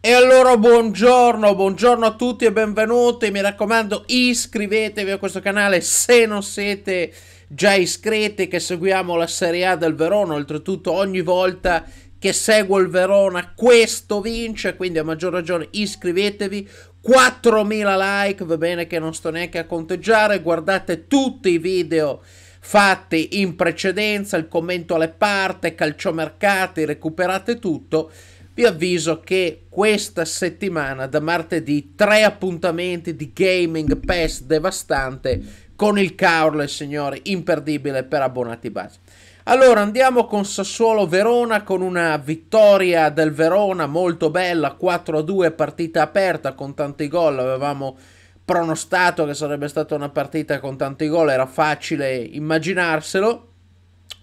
E allora buongiorno, buongiorno a tutti e benvenuti, mi raccomando iscrivetevi a questo canale se non siete già iscritti che seguiamo la Serie A del Verona, oltretutto ogni volta che seguo il Verona questo vince, quindi a maggior ragione iscrivetevi, 4000 like, va bene che non sto neanche a conteggiare, guardate tutti i video fatti in precedenza, il commento alle parti, calciomercati, recuperate tutto vi avviso che questa settimana, da martedì, tre appuntamenti di gaming PES devastante con il Caorle, signori, imperdibile per abbonati base. Allora andiamo con Sassuolo Verona con una vittoria del Verona molto bella, 4-2 partita aperta con tanti gol, avevamo pronostato che sarebbe stata una partita con tanti gol, era facile immaginarselo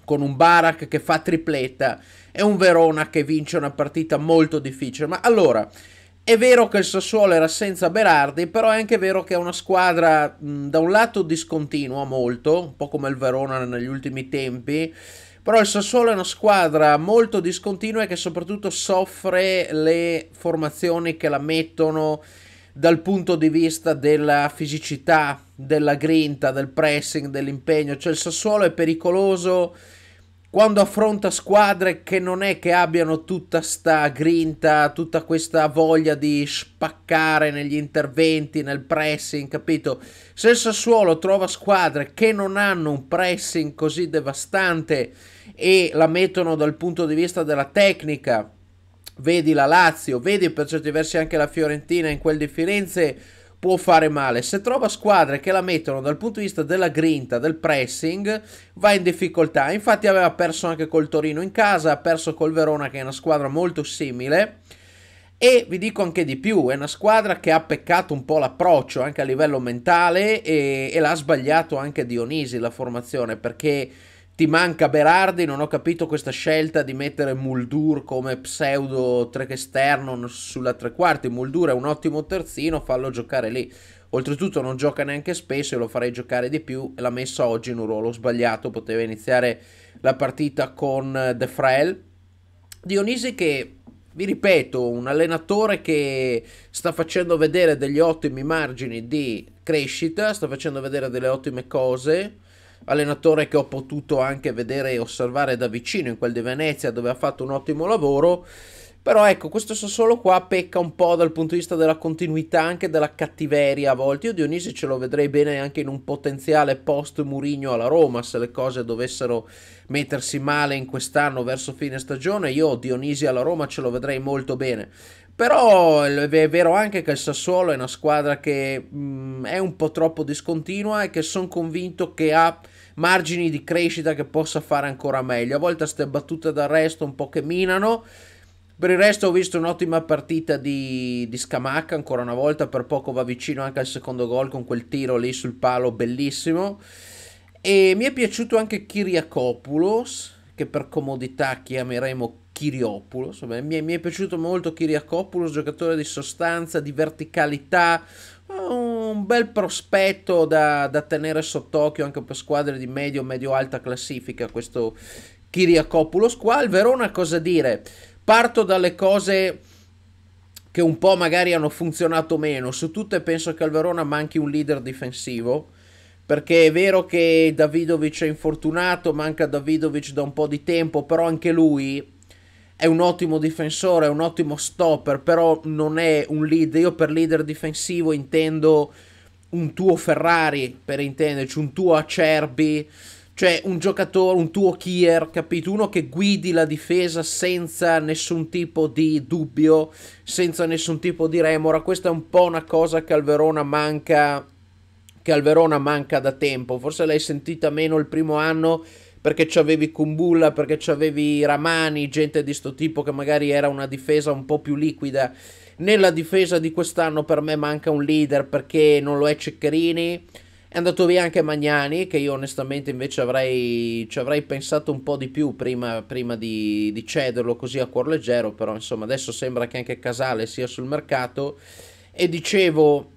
con un Barak che fa tripletta e un Verona che vince una partita molto difficile. Ma allora, è vero che il Sassuolo era senza Berardi, però è anche vero che è una squadra mh, da un lato discontinua molto, un po' come il Verona negli ultimi tempi, però il Sassuolo è una squadra molto discontinua e che soprattutto soffre le formazioni che la mettono dal punto di vista della fisicità, della grinta, del pressing, dell'impegno. Cioè il Sassuolo è pericoloso quando affronta squadre che non è che abbiano tutta sta grinta, tutta questa voglia di spaccare negli interventi, nel pressing, capito? Se il Sassuolo trova squadre che non hanno un pressing così devastante e la mettono dal punto di vista della tecnica, vedi la Lazio, vedi per certi versi anche la Fiorentina in quel di Firenze, può fare male. Se trova squadre che la mettono dal punto di vista della grinta, del pressing, va in difficoltà. Infatti aveva perso anche col Torino in casa, ha perso col Verona che è una squadra molto simile. E vi dico anche di più, è una squadra che ha peccato un po' l'approccio anche a livello mentale e, e l'ha sbagliato anche Dionisi la formazione perché ti manca Berardi, non ho capito questa scelta di mettere Muldur come pseudo trek esterno sulla tre quarti. Muldur è un ottimo terzino, fallo giocare lì. Oltretutto non gioca neanche spesso e lo farei giocare di più l'ha messo oggi in un ruolo sbagliato, poteva iniziare la partita con De Frel. Dionisi che, vi ripeto, un allenatore che sta facendo vedere degli ottimi margini di crescita, sta facendo vedere delle ottime cose allenatore che ho potuto anche vedere e osservare da vicino in quel di Venezia dove ha fatto un ottimo lavoro. Però ecco, questo Sassuolo qua pecca un po' dal punto di vista della continuità, anche della cattiveria a volte. Io Dionisi ce lo vedrei bene anche in un potenziale post Murigno alla Roma, se le cose dovessero mettersi male in quest'anno verso fine stagione. Io Dionisi alla Roma ce lo vedrei molto bene. Però è vero anche che il Sassuolo è una squadra che mh, mm, è un po' troppo discontinua e che sono convinto che ha margini di crescita che possa fare ancora meglio. A volte queste battute d'arresto un po' che minano. Per il resto ho visto un'ottima partita di, di Scamacca, ancora una volta, per poco va vicino anche al secondo gol con quel tiro lì sul palo bellissimo. E mi è piaciuto anche Kiriakopoulos, che per comodità chiameremo Kiriopoulos. Mi, mi è piaciuto molto Kiriakopoulos, giocatore di sostanza, di verticalità, un bel prospetto da, da tenere sott'occhio anche per squadre di medio medio-alta classifica questo Kiriakopoulos qua. Il Verona cosa dire? Parto dalle cose che un po' magari hanno funzionato meno. Su tutte penso che al Verona manchi un leader difensivo. Perché è vero che Davidovic è infortunato, manca Davidovic da un po' di tempo, però anche lui è un ottimo difensore, è un ottimo stopper, però non è un leader. Io per leader difensivo intendo un tuo Ferrari, per intenderci, un tuo Acerbi, cioè un giocatore, un tuo Kier, capito? Uno che guidi la difesa senza nessun tipo di dubbio, senza nessun tipo di remora. Questa è un po' una cosa che al Verona manca che al Verona manca da tempo. Forse l'hai sentita meno il primo anno perché c'avevi Kumbulla, perché c'avevi Ramani, gente di sto tipo che magari era una difesa un po' più liquida. Nella difesa di quest'anno per me manca un leader perché non lo è Ceccherini. È andato via anche Magnani, che io onestamente invece avrei, ci avrei pensato un po' di più prima, prima di, di, cederlo così a cuor leggero, però insomma adesso sembra che anche Casale sia sul mercato. E dicevo,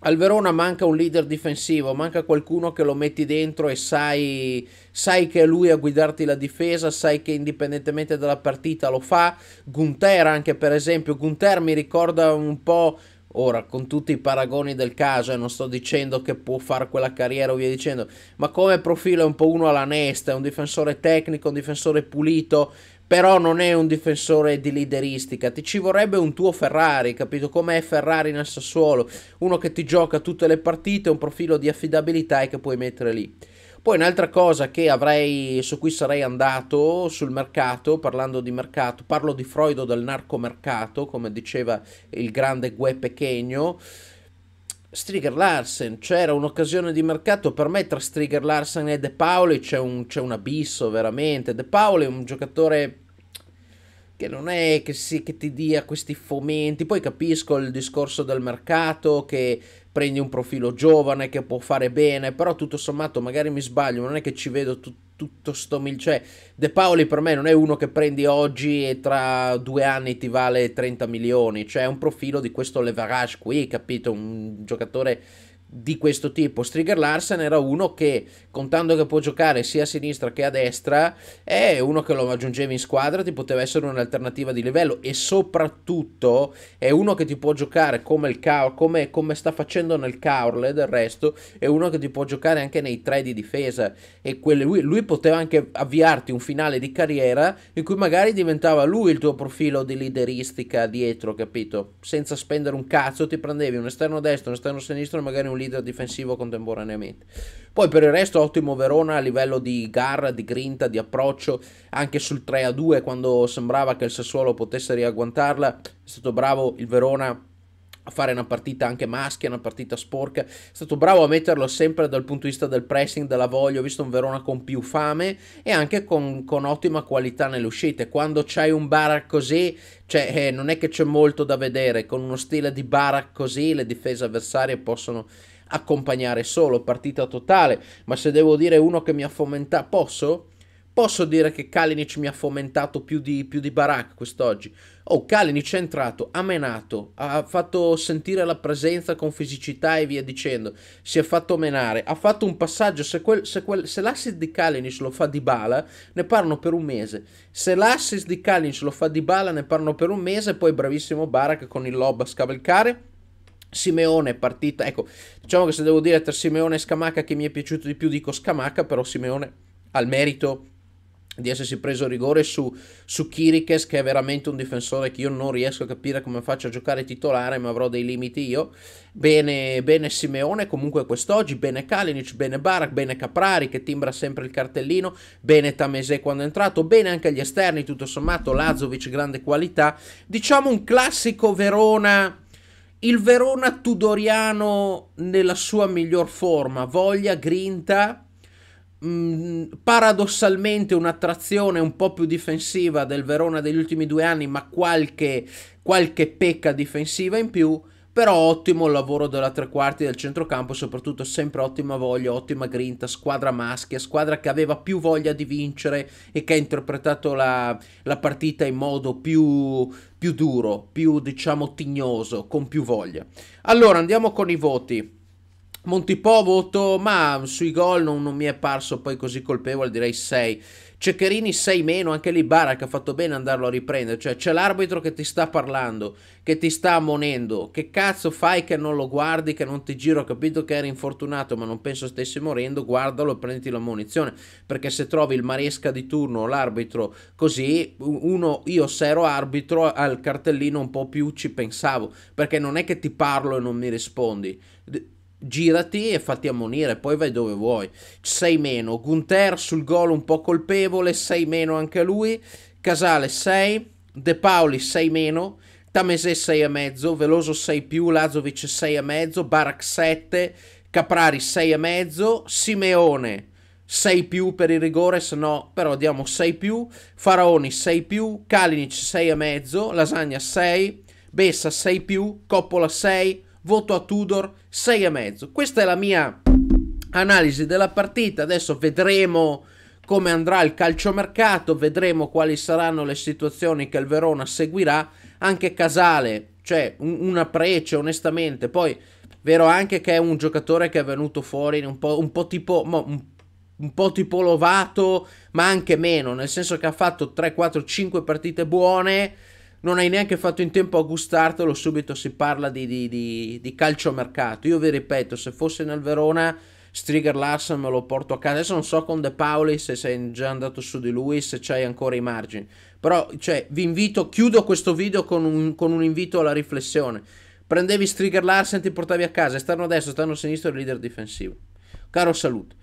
al Verona manca un leader difensivo, manca qualcuno che lo metti dentro e sai, sai che è lui a guidarti la difesa, sai che indipendentemente dalla partita lo fa. Gunter anche per esempio, Gunter mi ricorda un po'... Ora, con tutti i paragoni del caso, e eh, non sto dicendo che può fare quella carriera o via dicendo, ma come profilo è un po' uno alla Nesta, è un difensore tecnico, un difensore pulito, però non è un difensore di lideristica, ti ci vorrebbe un tuo Ferrari, capito? Come è Ferrari nel Sassuolo, uno che ti gioca tutte le partite, un profilo di affidabilità e che puoi mettere lì. Poi un'altra cosa avrei, su cui sarei andato sul mercato, parlando di mercato, parlo di Freudo del narcomercato, come diceva il grande Gue Pechegno, Striger Larsen, c'era un'occasione di mercato per me tra Striger Larsen e De Paoli c'è un, c'è un abisso veramente. De Paoli è un giocatore che non è che, si, che ti dia questi fomenti. Poi capisco il discorso del mercato che prendi un profilo giovane che può fare bene, però tutto sommato magari mi sbaglio, non è che ci vedo tutto tutto sto mil... Cioè, De Paoli per me non è uno che prendi oggi e tra due anni ti vale 30 milioni. Cioè, è un profilo di questo leverage qui, capito? Un giocatore di questo tipo. Striger Larsen era uno che, contando che può giocare sia a sinistra che a destra, è uno che lo aggiungevi in squadra, ti poteva essere un'alternativa di livello e soprattutto è uno che ti può giocare come, il Caur, come, come sta facendo nel Caorle del resto, è uno che ti può giocare anche nei tre di difesa e quelle, lui, lui poteva anche avviarti un finale di carriera in cui magari diventava lui il tuo profilo di lideristica dietro, capito? Senza spendere un cazzo ti prendevi un esterno destro, un esterno sinistro e magari un leader difensivo contemporaneamente. Poi per il resto ottimo Verona a livello di garra, di grinta, di approccio, anche sul 3-2 quando sembrava che il Sassuolo potesse riagguantarla, è stato bravo il Verona a fare una partita anche maschia, una partita sporca. È stato bravo a metterlo sempre dal punto di vista del pressing, della voglia. Ho visto un Verona con più fame e anche con, con ottima qualità nelle uscite. Quando c'hai un Barak così, cioè, eh, non è che c'è molto da vedere. Con uno stile di Barak così, le difese avversarie possono accompagnare solo, partita totale. Ma se devo dire uno che mi ha fomentato, posso? Posso dire che Kalinic mi ha fomentato più di, più di Barak quest'oggi. Oh, Kalinic è entrato, ha menato, ha fatto sentire la presenza con fisicità e via dicendo. Si è fatto menare, ha fatto un passaggio. Se, quel, se, quel, se l'assist di Kalinic lo fa di bala, ne parlano per un mese. Se l'assist di Kalinic lo fa di bala, ne parlano per un mese. Poi bravissimo Barak con il lob a scavalcare. Simeone partita, ecco, diciamo che se devo dire tra Simeone e Scamacca che mi è piaciuto di più dico Scamacca, però Simeone ha il merito di essersi preso rigore su, su Kirikes che è veramente un difensore che io non riesco a capire come faccia a giocare titolare ma avrò dei limiti io. Bene, bene Simeone comunque quest'oggi bene Kalinic, bene Barak, bene Caprari che timbra sempre il cartellino bene Tamese quando è entrato bene anche gli esterni tutto sommato Lazovic grande qualità. Diciamo un classico Verona il Verona tudoriano nella sua miglior forma voglia, grinta paradossalmente un'attrazione un po' più difensiva del Verona degli ultimi due anni, ma qualche, qualche pecca difensiva in più. Però ottimo il lavoro della tre quarti del centrocampo, soprattutto sempre ottima voglia, ottima grinta, squadra maschia, squadra che aveva più voglia di vincere e che ha interpretato la, la partita in modo più, più duro, più diciamo tignoso, con più voglia. Allora andiamo con i voti. Montipò voto, ma sui gol non, non, mi è parso poi così colpevole, direi 6. Ceccherini 6 meno, anche lì Barak ha fatto bene andarlo a riprendere, cioè c'è l'arbitro che ti sta parlando, che ti sta ammonendo, che cazzo fai che non lo guardi, che non ti giro, ho capito che eri infortunato ma non penso stessi morendo, guardalo e prenditi la munizione, perché se trovi il maresca di turno l'arbitro così, uno, io se ero arbitro al cartellino un po' più ci pensavo, perché non è che ti parlo e non mi rispondi girati e fatti ammonire, poi vai dove vuoi. 6 meno, Gunther sul gol un po' colpevole, 6 meno anche lui, Casale 6, De Paoli 6 meno, Tamese 6 e mezzo, Veloso 6 più, Lazovic 6 e mezzo, Barak 7, Caprari 6 e mezzo, Simeone 6 più per il rigore, se no però diamo 6 più, Faraoni 6 più, Kalinic 6 mezzo, Lasagna 6, Bessa 6 più, Coppola 6, voto a Tudor 6,5. Questa è la mia analisi della partita. Adesso vedremo come andrà il calciomercato, vedremo quali saranno le situazioni che il Verona seguirà. Anche Casale, cioè una prece onestamente, poi Vero anche che è un giocatore che è venuto fuori un po', un po tipo... Un, un po' tipo Lovato, ma anche meno, nel senso che ha fatto 3, 4, 5 partite buone, non hai neanche fatto in tempo a gustartelo, subito si parla di, di, di, di calciomercato. Io vi ripeto, se fosse nel Verona, Striger Larsen me lo porto a casa. Adesso non so con De Pauli se sei già andato su di lui, se c'hai ancora i margini. Però, cioè, vi invito, chiudo questo video con un, con un invito alla riflessione. Prendevi Striger Larsen, ti portavi a casa, esterno destro, esterno sinistro, leader difensivo. Caro saluto.